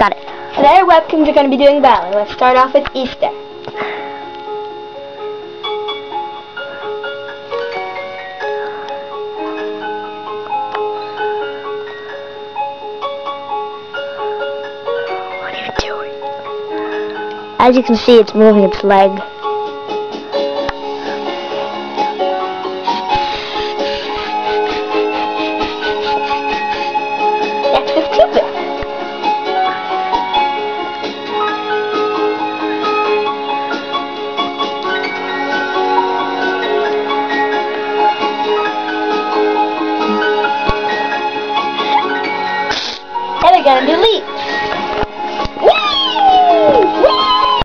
Got it. Today, Webkinz are going to be doing ballet. Let's start off with Easter. What are you doing? As you can see, it's moving its leg. we're gonna be.